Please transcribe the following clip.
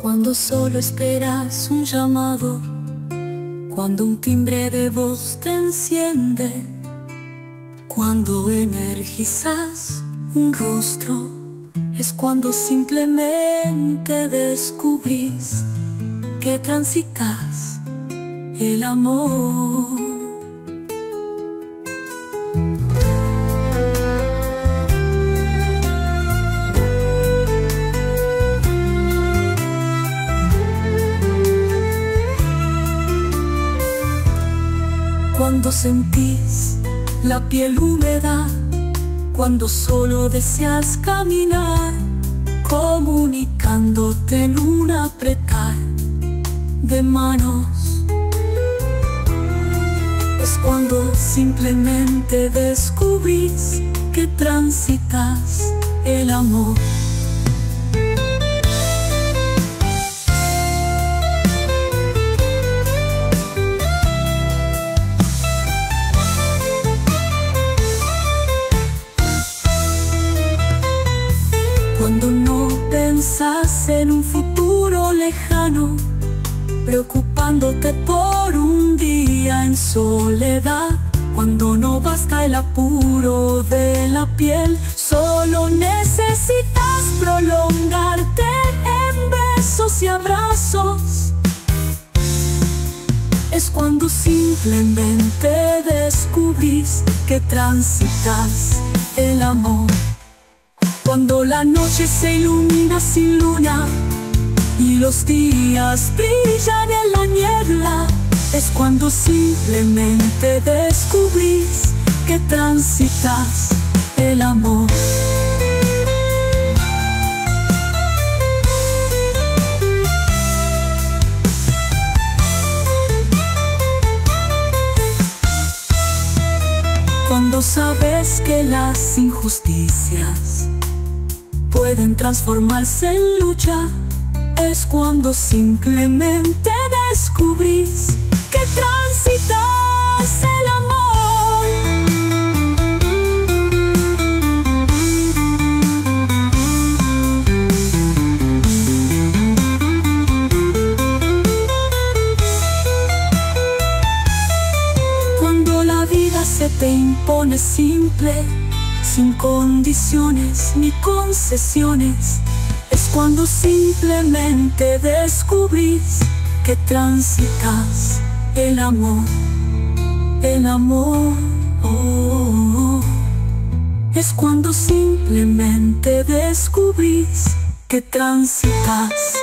Cuando solo esperas un llamado, cuando un timbre de voz te enciende, cuando energizas un rostro, es cuando simplemente descubrís que transitas el amor. Cuando sentís la piel húmeda, cuando solo deseas caminar, comunicándote en un apretar de manos. Es cuando simplemente descubrís que transitas el amor. Pensás en un futuro lejano, preocupándote por un día en soledad. Cuando no basta el apuro de la piel, solo necesitas prolongarte en besos y abrazos. Es cuando simplemente descubrís que transitas el amor. Cuando la noche se ilumina sin luna y los días brillan en la niebla, es cuando simplemente descubrís que transitas el amor. Cuando sabes que las injusticias pueden transformarse en lucha Es cuando simplemente descubrís que transitas el amor. Cuando la vida se te impone simple condiciones ni concesiones, es cuando simplemente descubrís que transitas el amor, el amor. Es cuando simplemente descubrís que transitas.